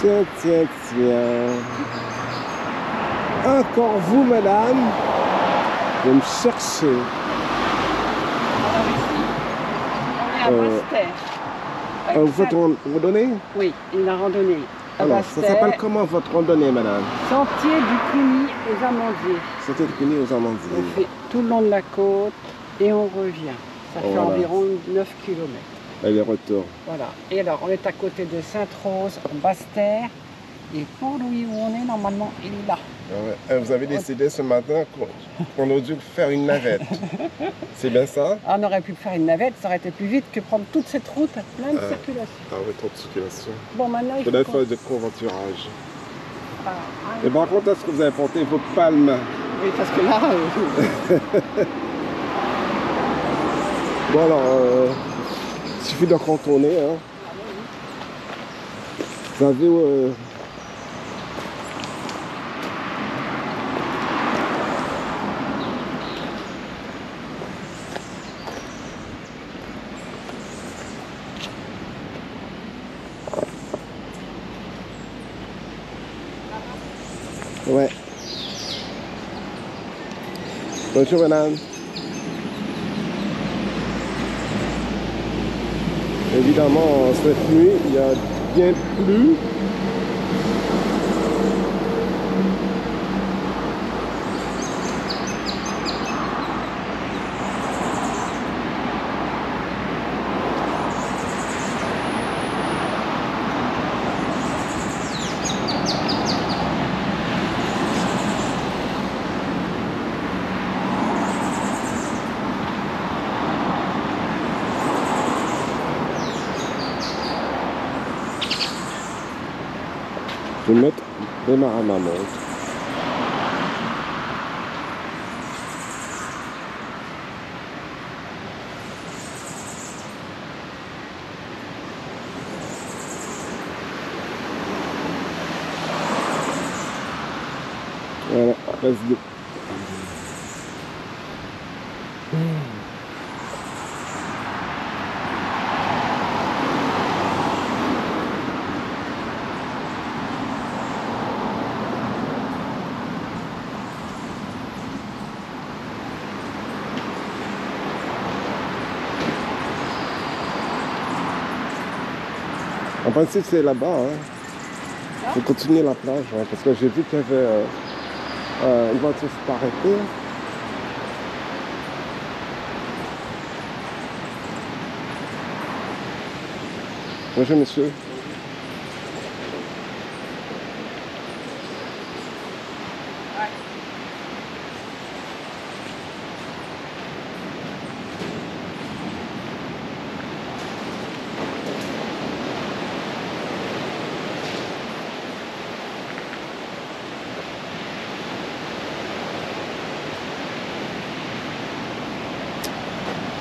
Tiens, tiens, tiens. Encore vous, madame, de me chercher. Alors ici, on est à Euh. Euh, vous faites randonnée? Oui, une randonnée. À Alors, ça s'appelle comment votre randonnée, madame? Sentier du Cluny aux Amandiers. C'était de Cluny aux On Amandiers. fait tout le long de la côte et on revient. Ça fait Voilà. environ 9 km. Les retours. Voilà. Et alors, on est à côté de Sainte-Rose, en Basse-Terre. Et pour lui où on est, normalement, il est là. Ah ouais. Euh, Vous avez décidé ce matin qu'on aurait dû faire une navette. C'est bien ça? Ah, on aurait pu faire une navette, ça aurait été plus vite que prendre toute cette route à plein de Euh. circulation. Ah oui, trop de circulation. Bon, maintenant, il Faudrait faut faire qu'on- du covoiturage. Ah, ah, Et par contre, est-ce que vous avez porté vos palmes? Oui, parce que là, euh, Bon alors, euh, il suffit de contourner. Hein. Vous avez... euh, Ouais. Bonjour madame. Évidemment, cette nuit, il y a bien plu. mamą. En principe, c'est là-bas. Hein. Faut continuer la plage, hein, parce que j'ai vu qu'il y avait euh, euh, une voiture s'est arrêtée. Bonjour, monsieur.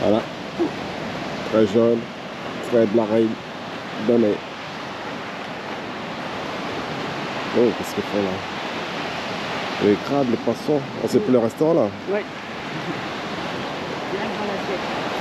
Voilà. Très de l'oreille donnée. Oh, qu'est-ce qu'ils font là? Les crabes, les poissons. Oh, c'est plus le restaurant là? Oui.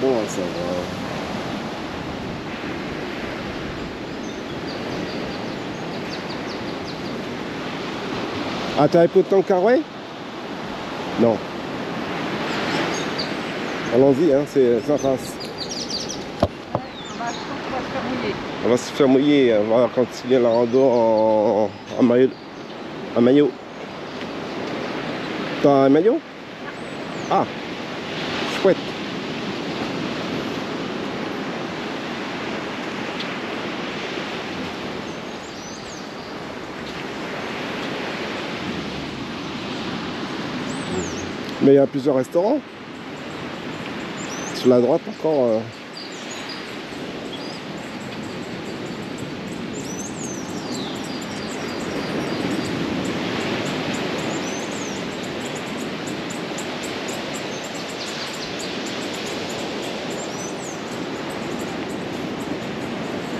bon à savoir. Ah, t'avais pas de carré Non. Allons-y, hein, c'est sans race. On va, se faire mouiller. On va se continuer la rando en, en maillot. En maillot. T'as un maillot? Ah, Mais il y a plusieurs restaurants. Sur la droite encore. euh,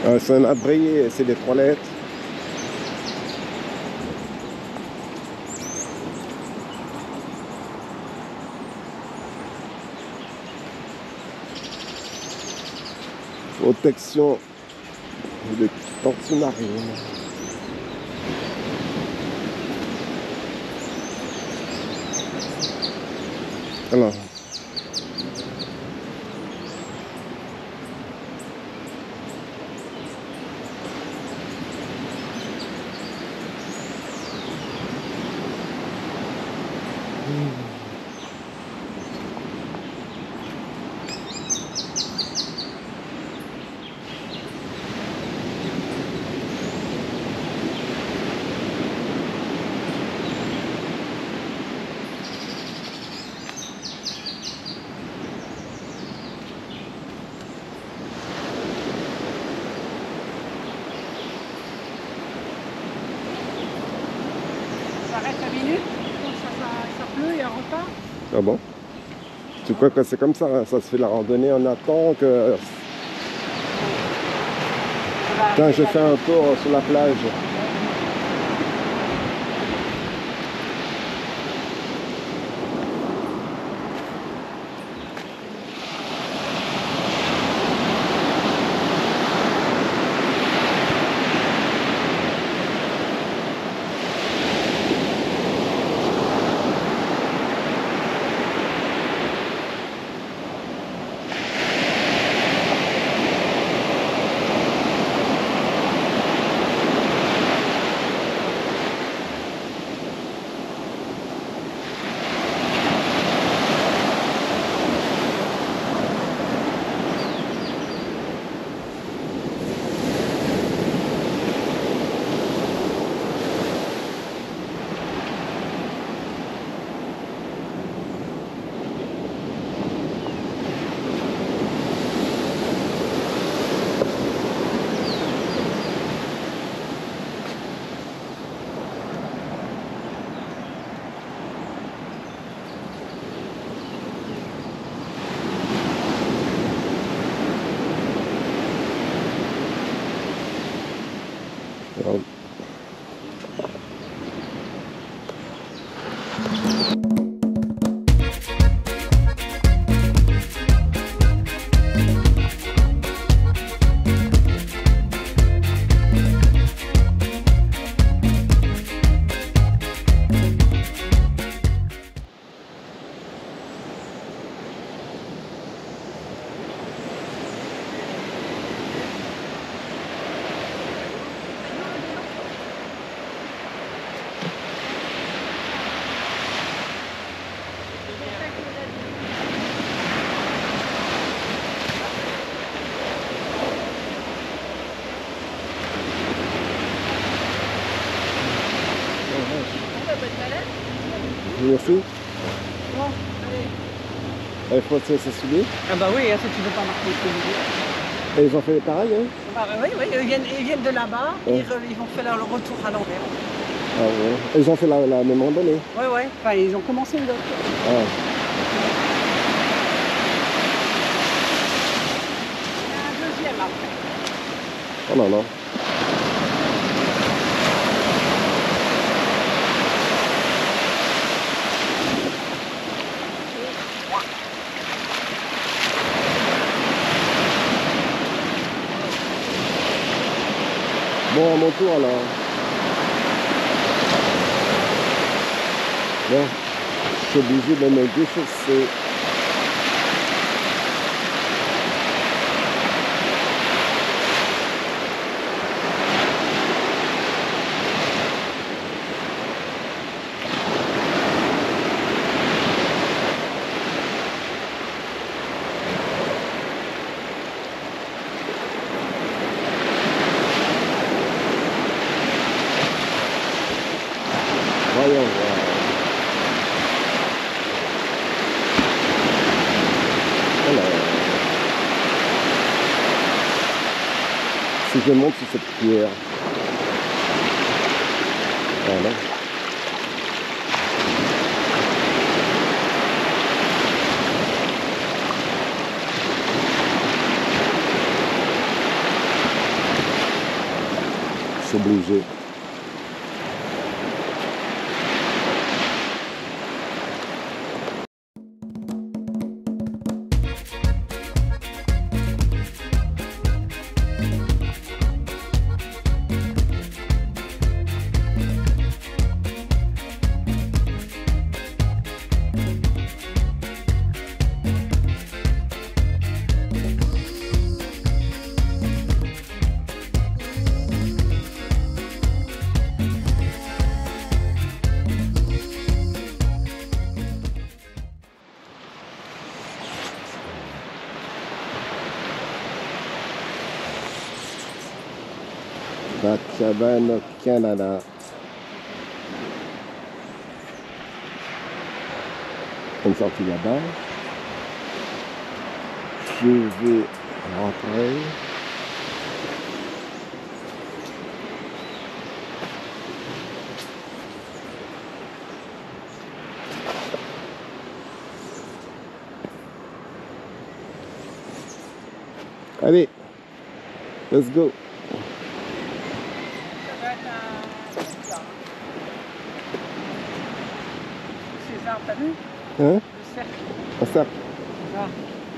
Euh, c'est un abri, c'est des toilettes. Protection des tortues marines. Alors, Ça reste à minute. Quand ça, ça, ça pleut et on repart. ah bon Crois que c'est comme ça, ça se fait la randonnée, on attend que... Arriver je fais un tour sur la plage. Alors, Ah bah oui, hein, si tu veux pas marquer Et ils ont fait pareil, hein bah, oui, oui, ils viennent, ils viennent de là-bas Ouais. ils, ils vont faire leur retour à l'envers. Ah ouais. Ils ont fait la, la même randonnée. Ouais, ouais. Enfin, ils ont commencé une autre. Ah. Oh là là. m'entoure là. Bon, je suis obligé de mettre des. Je monte sur cette pierre. Voilà. Je suis au Canada. Une sortie là-bas. Je vais rentrer. Allez, let's go. Ça doit être un... ça. T'as vu Hein Le cercle, Un cercle. là.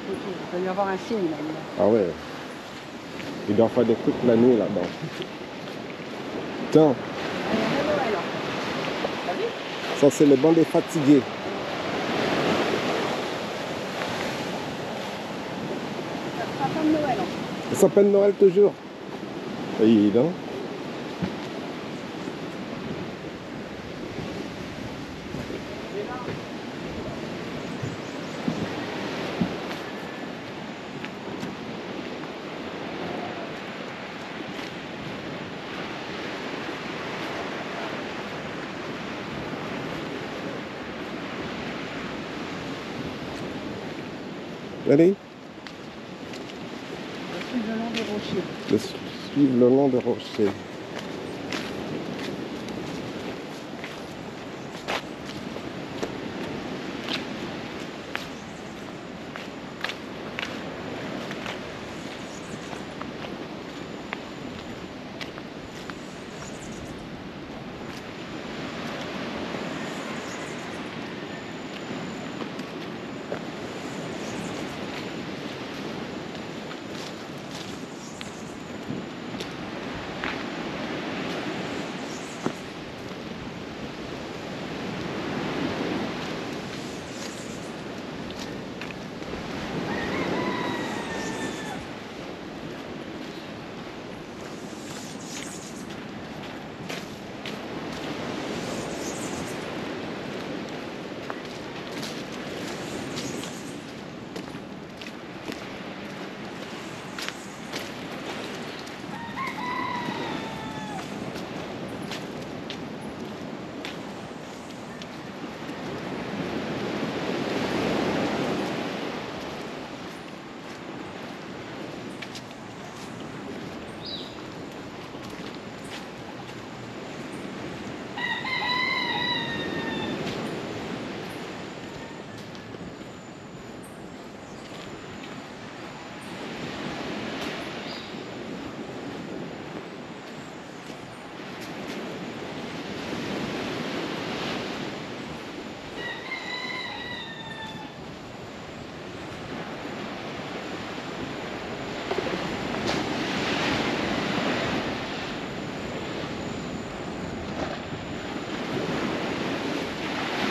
Il doit y avoir un signe là. là. Ah ouais. Il doit faire des trucs la nuit là-bas. Tiens, il ça c'est le banc des fatigués. Ça de Noël. fait. Ça s'appelle Noël toujours. Oui, donc. Et là, Allez, je suis le long des rochers. je le long des rochers.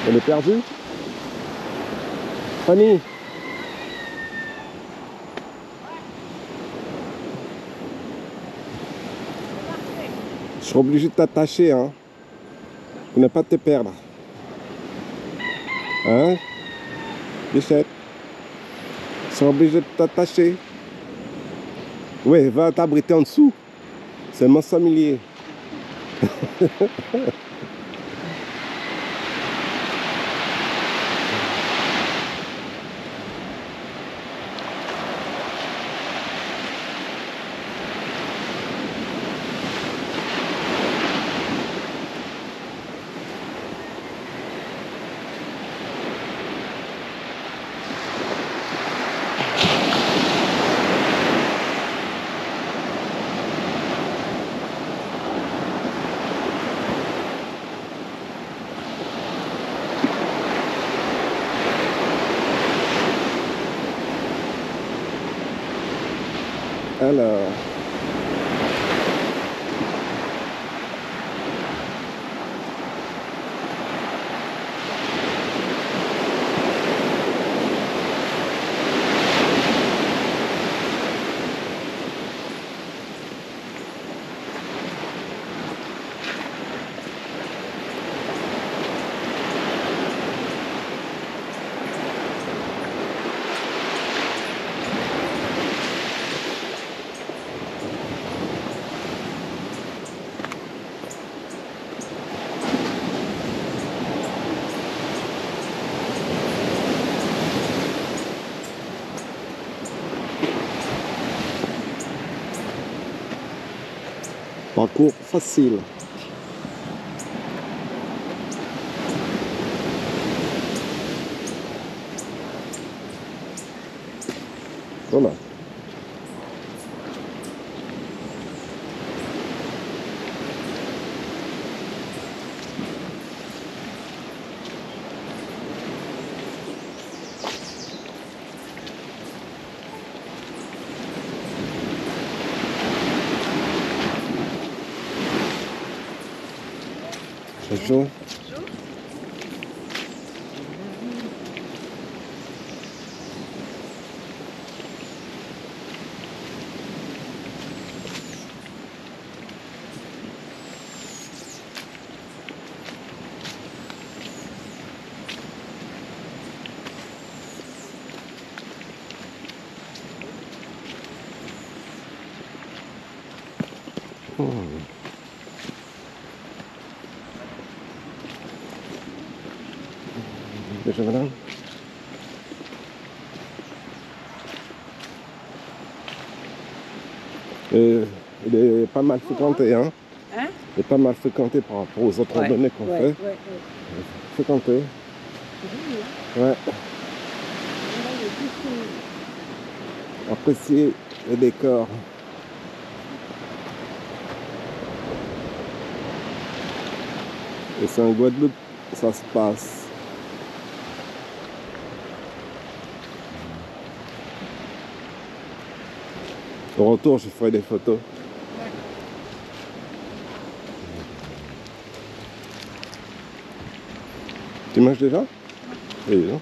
Elle est perdue Fanny Je serai obligé de t'attacher, hein. Pour ne pas te perdre. Hein? Bichette Je serai obligé de t'attacher. Oui, va t'abriter en dessous. Seulement 100 milliers. facile. Déjà madame Euh, il est pas mal fréquenté, hein Hein? Il est pas mal fréquenté par rapport aux autres Ouais, randonnées qu'on ouais, fait. ouais. Fréquenté, ouais. Apprécier le décor. Et c'est en Guadeloupe ça se passe. Au retour, je ferai des photos. Tu manges déjà? Oui, non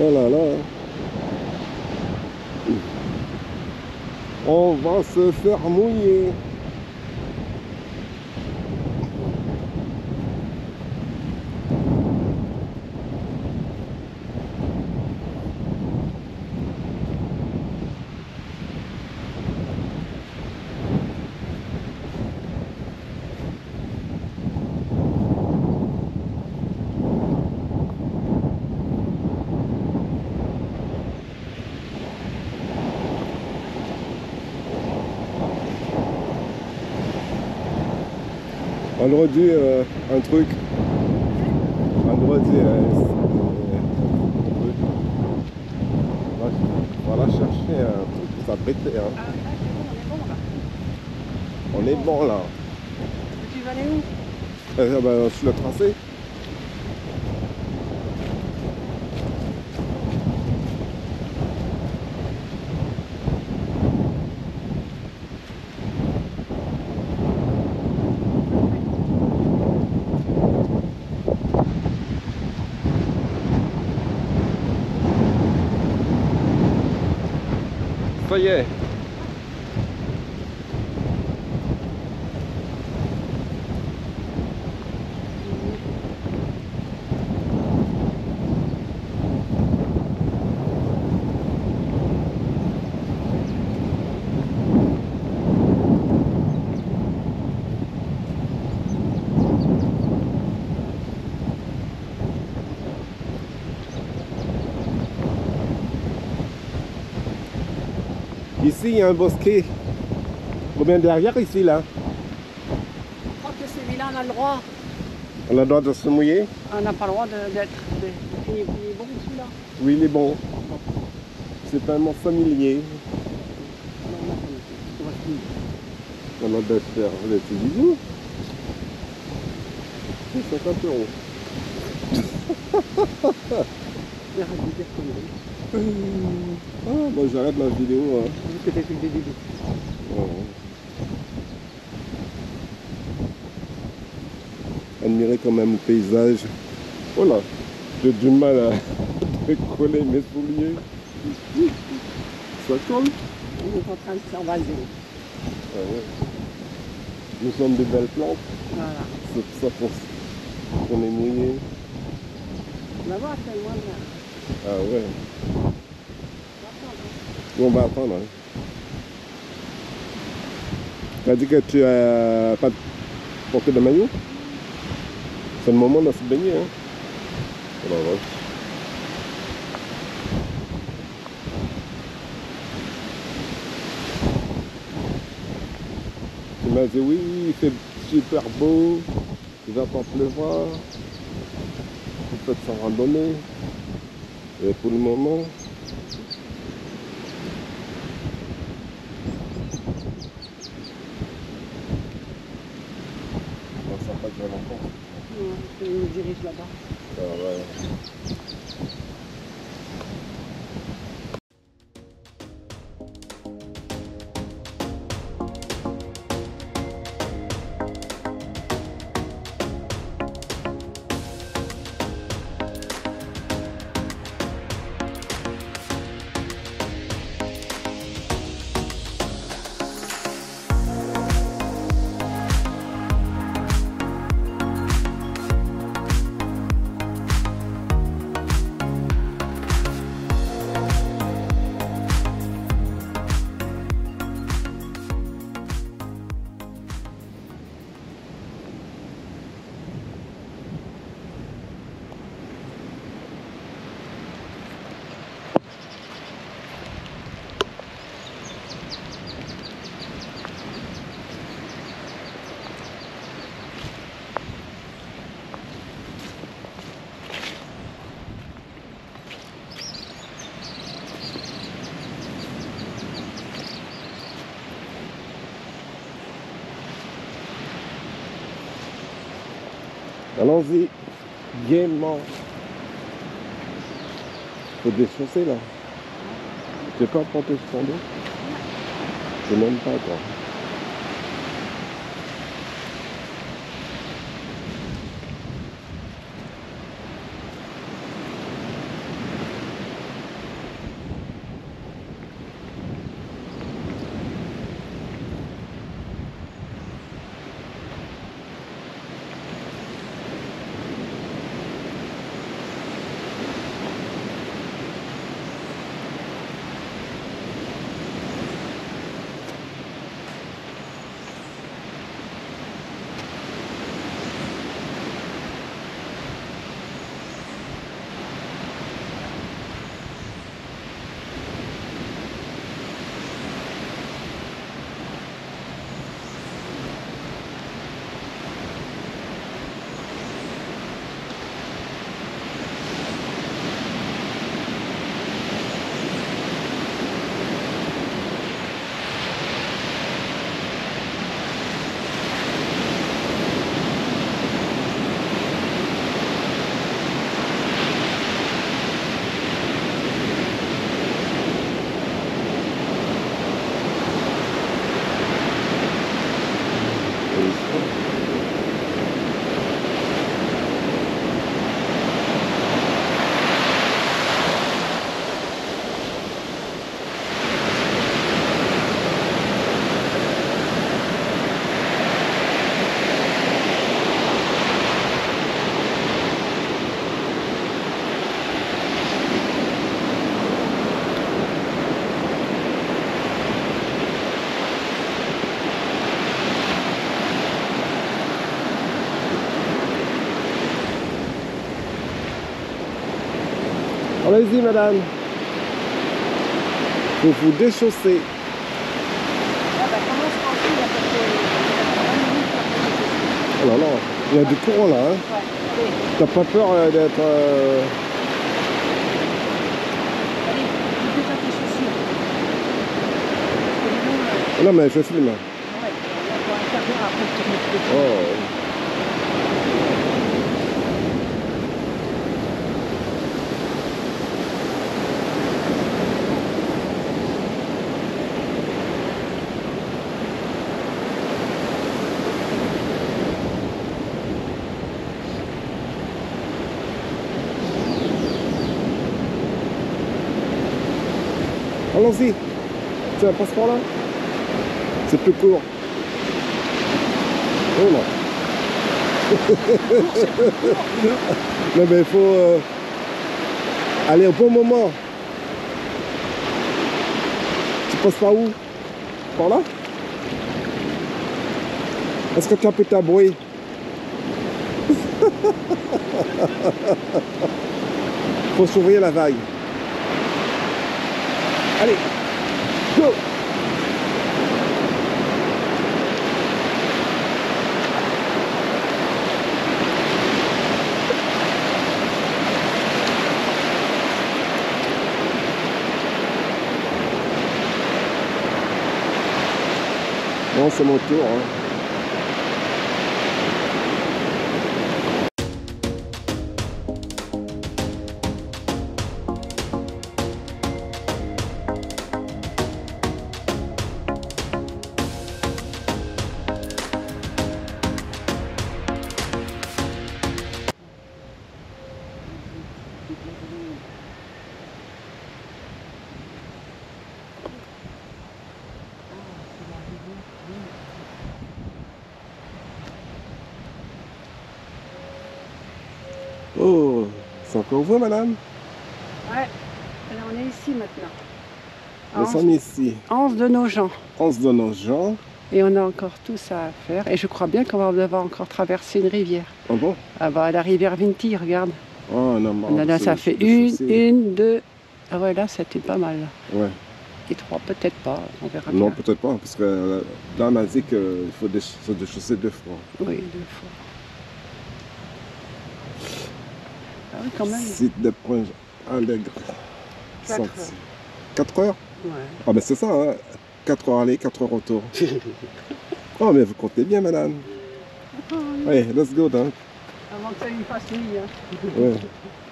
Oh là là. On va se faire mouiller. Vendredi, euh, un truc. Vendredi, euh, aller chercher un truc qui s'abritait. Hein. Ah, bon, on est bon là. On est bon là. Tu vas aller où? Euh, ben, sur le tracé. Ça Ici, il y a un bosquet. Combien derrière ici, là? Je crois que celui-là, on a le droit. On a le droit de se mouiller? On n'a pas le droit d'être. Il est il est bon celui-là. Oui, il est bon. C'est mot familier. On a de faire des petits bisous. C'est 50 euros. Ah, bon, j'arrête la vidéo. hein. est. Vu que t'es depuis le début. Voilà. Admirer quand même le paysage. Oh là, j'ai du mal à vais coller mes souliers. Ça colle On est en train de s'envaser. Ah ouais. Nous sommes des belles plantes, Voilà. c'est pour ça qu'on est mouillé. On va voir, c'est moins bien. Ah ouais. Attendre. On va attendre. Hein. T'as dit que tu as pas porté de maillot? C'est le moment de se baigner. Hein. Oh. Tu dit oui, il fait super beau, il va pas pleuvoir, vous faites sa randonnée. Et pour le moment, Allons-y, gaiement. Faut déchausser là. Tu pas porté ce ton dos Je sais même pas quoi. Allez-y, madame. Faut vous déchausser. Ah bah comment se penser il y a peut-être 20 minutes pour que je- Oh là là, il y a du courant là. Hein. T'as pas peur euh, d'être. euh, allez, tu fais tes chaussures. Allons-y. Tiens, passe par là. C'est plus court. Oh non. non mais il faut euh, aller au bon moment. Tu passes par où? Par là? Est-ce que tu as pu t'abrouiller faut surveiller la vague. Allez, go Non, c'est mon tour. hein. Vous, madame Ouais, alors on est ici maintenant. Nous Anse, sommes ici. Anse de nos gens. On se donne nos gens. Et on a encore tout ça à faire. Et je crois bien qu'on va devoir encore traverser une rivière. Oh bon Ah bah la rivière Vinti, regarde. Oh non, On a là, c'est- ça fait une, une, deux. Ah ouais, là, c'était pas mal. là. Ouais. Et trois, peut-être pas. On verra Non, bien. peut-être pas, parce que euh, là, on a dit qu'il faut se déchausser deux fois. Oui, deux fois. Ah oui, quand même. Site de Pointe Allègre. Quatre Sorti. heures. 4 heures Ouais. Ah ben c'est ça, hein 4 heures aller, 4 heures retour. oh mais vous comptez bien, madame. Allez, let's go, hein. Avant que ça lui fasse nuit. hein. Ouais.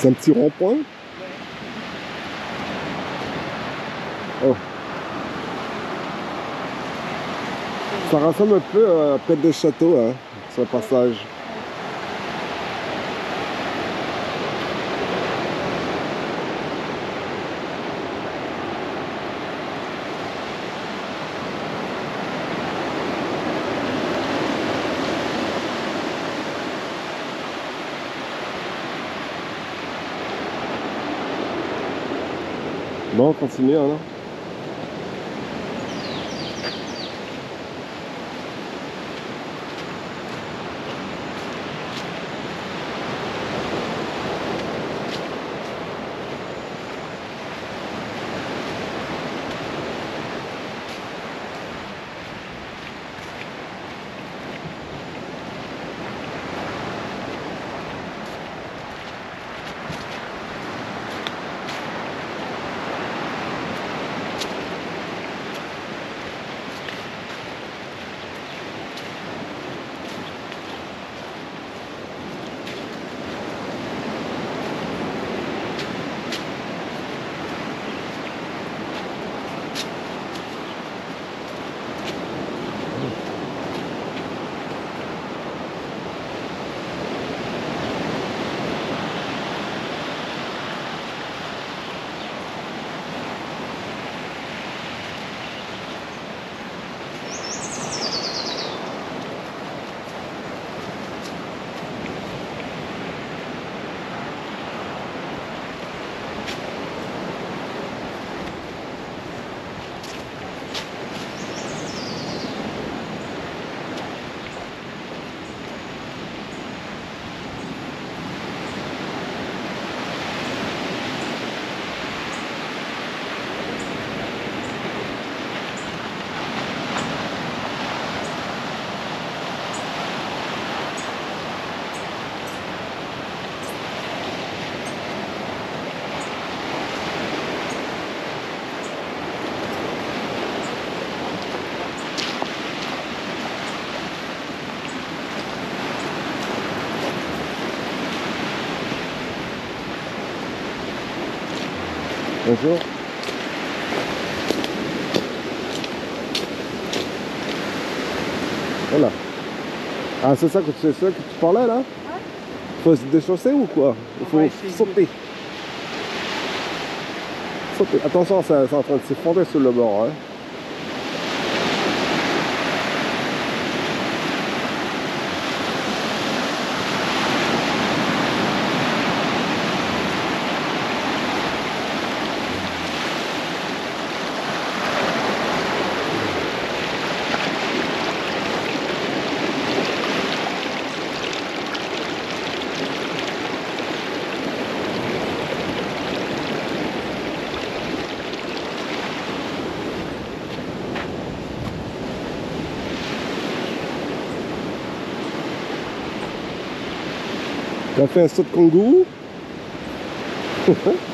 C'est un petit rond-point. Oh. Ça ressemble un peu à près des châteaux, hein, ce passage. Bon, on continue, hein, Bonjour. Voilà. Ah, c'est ça que c'est ça que tu parlais là? Faut se déchausser ou quoi? Il faut sauter. Sauter. Attention, ça- c'est en train de s'effondrer sur le bord. Hein. T'as fait un saut de kangourou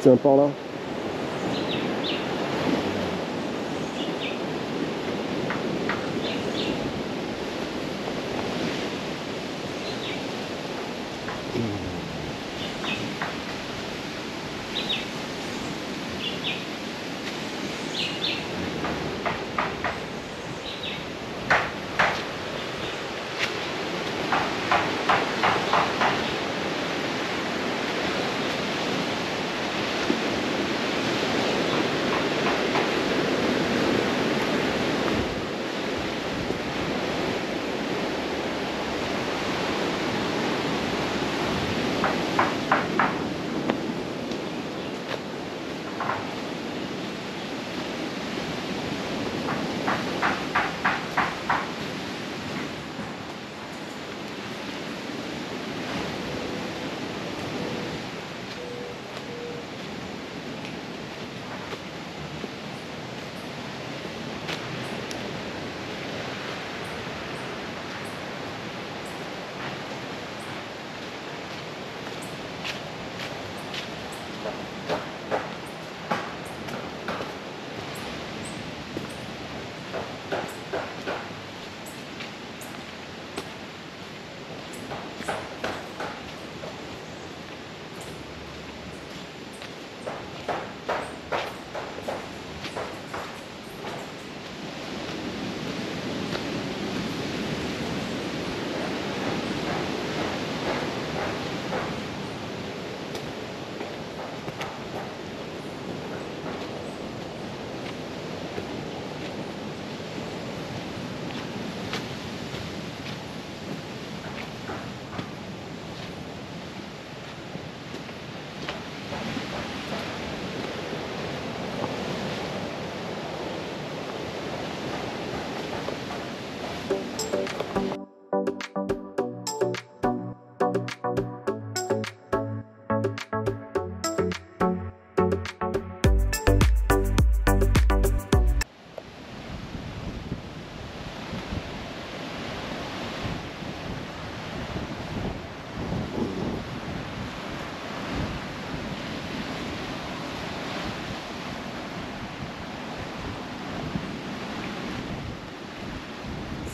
Tiens par là.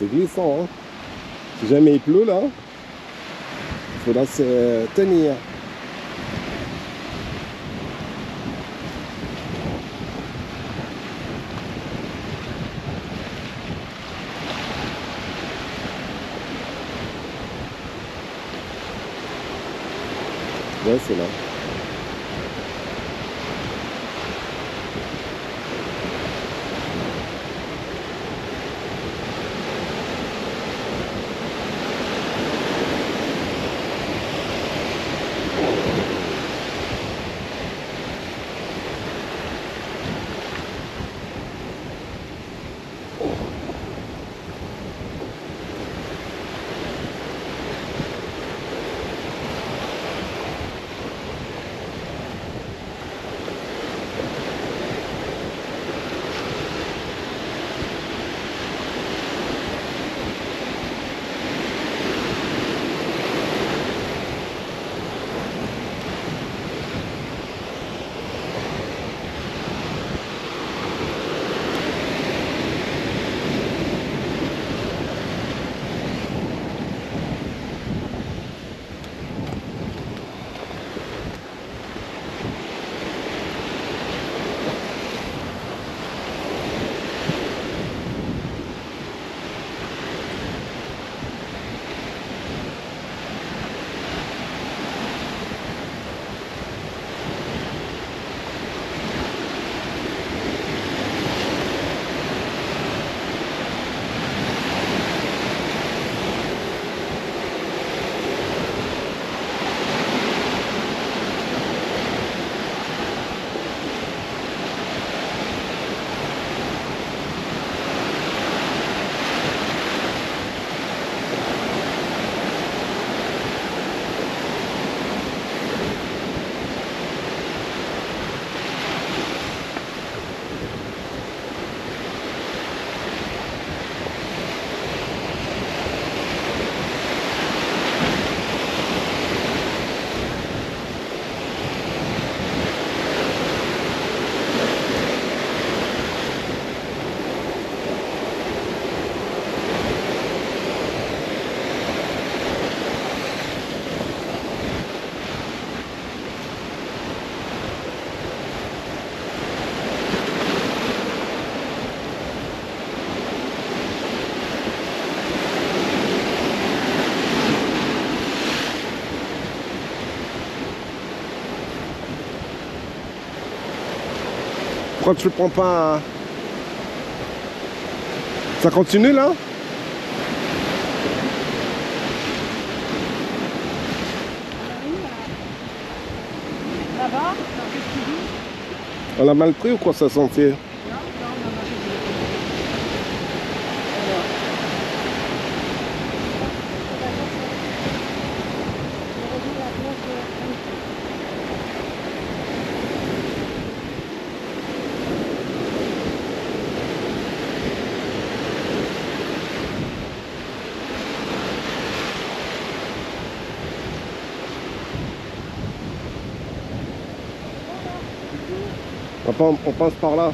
C'est glissant, hein. Si jamais il pleut là, il faudra se tenir. Ouais, c'est là. Pourquoi tu le prends pas Ça continue là On a mal pris ou quoi ça sentier on, pen- on passe par là.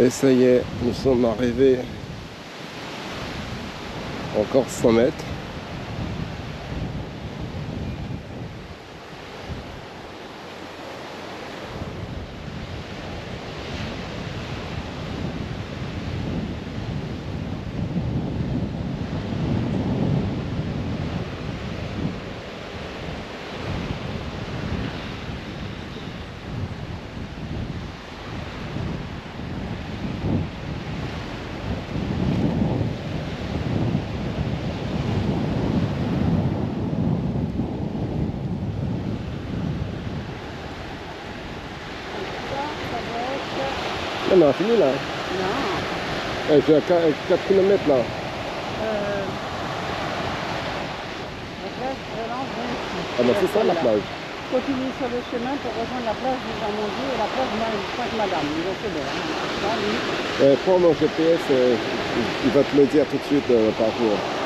Et ça y est, nous sommes arrivés encore 100 mètres. Fini là. Non. Je suis à 4 km là. Euh... Ah bah c'est ça la plage. Continue sur le chemin pour rejoindre la plage du Jean-Mondier et la plage fait belle. Hein. Eh, prends mon GPS, euh, il va te le dire tout de suite euh, par jour.